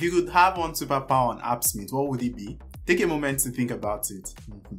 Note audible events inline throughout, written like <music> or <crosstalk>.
if you could have one superpower on Appsmith, what would it be? Take a moment to think about it.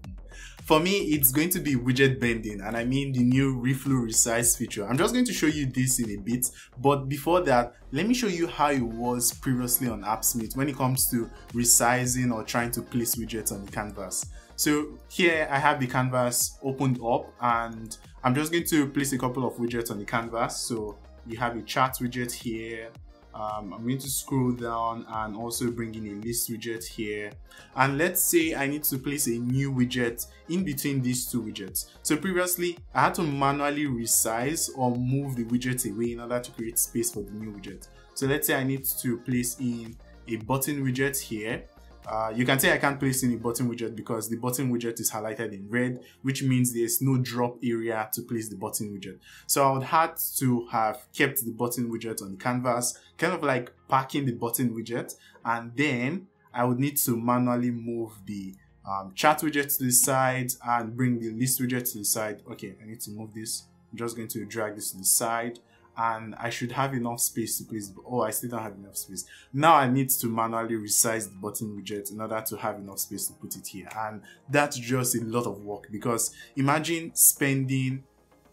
<laughs> For me, it's going to be widget bending, and I mean the new reflow resize feature. I'm just going to show you this in a bit, but before that, let me show you how it was previously on Appsmith when it comes to resizing or trying to place widgets on the canvas. So here I have the canvas opened up and I'm just going to place a couple of widgets on the canvas. So you have a chart widget here, um, I'm going to scroll down and also bring in a list widget here. And let's say I need to place a new widget in between these two widgets. So previously I had to manually resize or move the widget away in order to create space for the new widget. So let's say I need to place in a button widget here uh, you can say I can't place in a button widget because the button widget is highlighted in red, which means there's no drop area to place the button widget. So I would have to have kept the button widget on the canvas, kind of like packing the button widget, and then I would need to manually move the um, chart widget to the side and bring the list widget to the side. Okay, I need to move this. I'm just going to drag this to the side and I should have enough space to place. Oh, I still don't have enough space. Now I need to manually resize the button widget in order to have enough space to put it here. And that's just a lot of work because imagine spending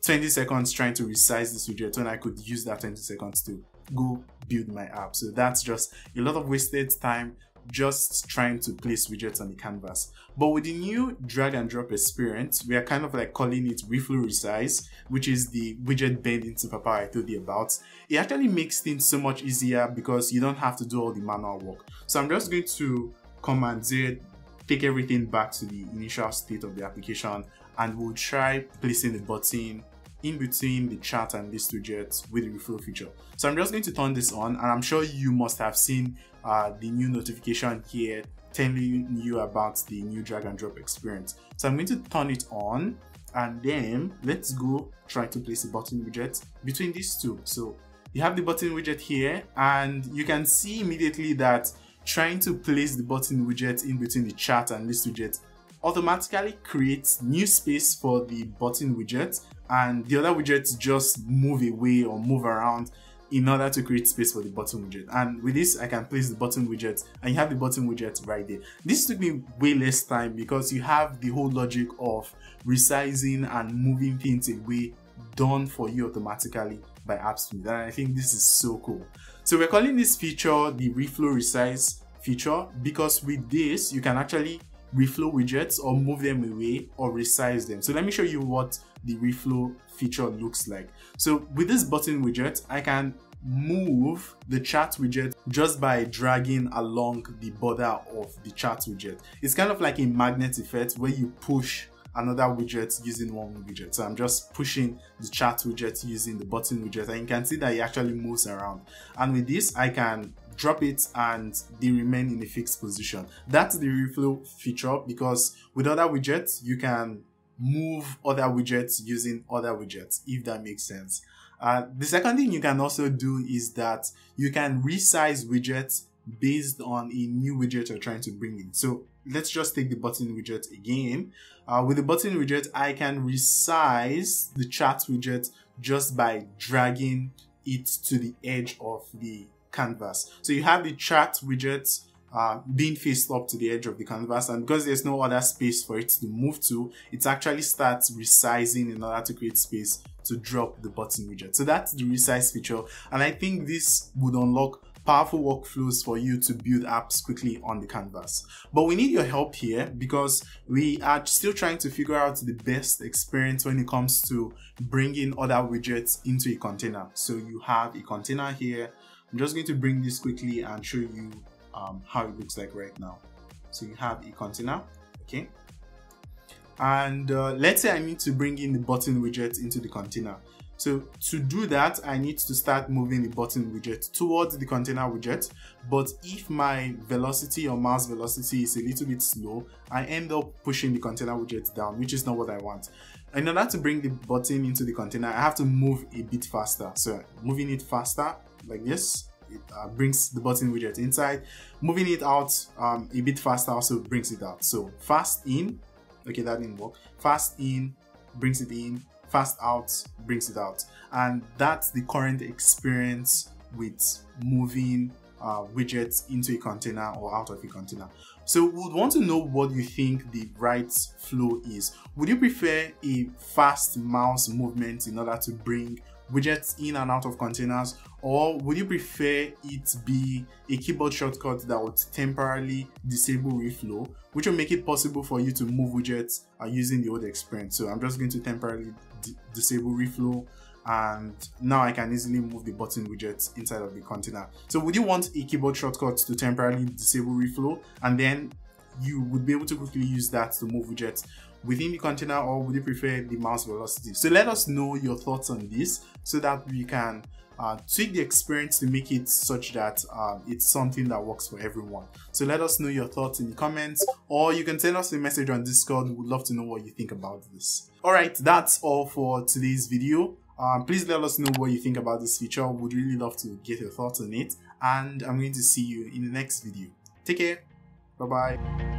20 seconds trying to resize this widget when I could use that 20 seconds to go build my app. So that's just a lot of wasted time just trying to place widgets on the canvas. But with the new drag and drop experience, we are kind of like calling it reflow resize, which is the widget bending superpower I told you about. It actually makes things so much easier because you don't have to do all the manual work. So I'm just going to Command Z, take everything back to the initial state of the application, and we'll try placing the button in between the chart and list widgets with the reflow feature. So I'm just going to turn this on and I'm sure you must have seen uh, the new notification here telling you about the new drag and drop experience. So I'm going to turn it on and then let's go try to place a button widget between these two. So you have the button widget here and you can see immediately that trying to place the button widget in between the chart and list widget automatically creates new space for the button widget and the other widgets just move away or move around in order to create space for the button widget. And with this, I can place the button widget and you have the button widget right there. This took me way less time because you have the whole logic of resizing and moving things away done for you automatically by Appsmith. And I think this is so cool. So we're calling this feature the reflow resize feature because with this, you can actually reflow widgets or move them away or resize them. So let me show you what the reflow feature looks like. So with this button widget, I can move the chart widget just by dragging along the border of the chart widget. It's kind of like a magnet effect where you push another widget using one widget. So I'm just pushing the chart widget using the button widget and you can see that it actually moves around. And with this, I can drop it and they remain in a fixed position. That's the reflow feature because with other widgets, you can move other widgets using other widgets, if that makes sense. Uh, the second thing you can also do is that you can resize widgets based on a new widget you're trying to bring in. So let's just take the button widget again. Uh, with the button widget, I can resize the chart widget just by dragging it to the edge of the canvas. So you have the chart widget uh, being faced up to the edge of the canvas and because there's no other space for it to move to, it actually starts resizing in order to create space to drop the button widget. So that's the resize feature and I think this would unlock powerful workflows for you to build apps quickly on the canvas. But we need your help here because we are still trying to figure out the best experience when it comes to bringing other widgets into a container. So you have a container here. I'm just going to bring this quickly and show you um, how it looks like right now. So you have a container, okay? And uh, let's say I need to bring in the button widget into the container. So to do that, I need to start moving the button widget towards the container widget. But if my velocity or mouse velocity is a little bit slow, I end up pushing the container widget down, which is not what I want. In order to bring the button into the container, I have to move a bit faster. So moving it faster like this, it uh, brings the button widget inside. Moving it out um, a bit faster also brings it out. So fast in, okay, that didn't work. Fast in brings it in, fast out brings it out. And that's the current experience with moving uh, widgets into a container or out of a container. So would want to know what you think the right flow is. Would you prefer a fast mouse movement in order to bring widgets in and out of containers or would you prefer it be a keyboard shortcut that would temporarily disable reflow? Which will make it possible for you to move widgets uh, using the old experience? So i'm just going to temporarily disable reflow and now I can easily move the button widgets inside of the container. So would you want a keyboard shortcut to temporarily disable reflow and then you would be able to quickly use that to move widgets within the container or would you prefer the mouse velocity? So let us know your thoughts on this so that we can uh, tweak the experience to make it such that um, it's something that works for everyone. So let us know your thoughts in the comments or you can send us a message on Discord. We would love to know what you think about this. Alright, that's all for today's video. Um, please let us know what you think about this feature. We'd really love to get your thoughts on it. And I'm going to see you in the next video. Take care. Bye bye